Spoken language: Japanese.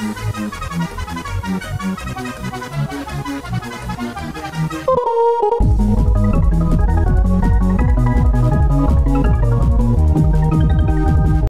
you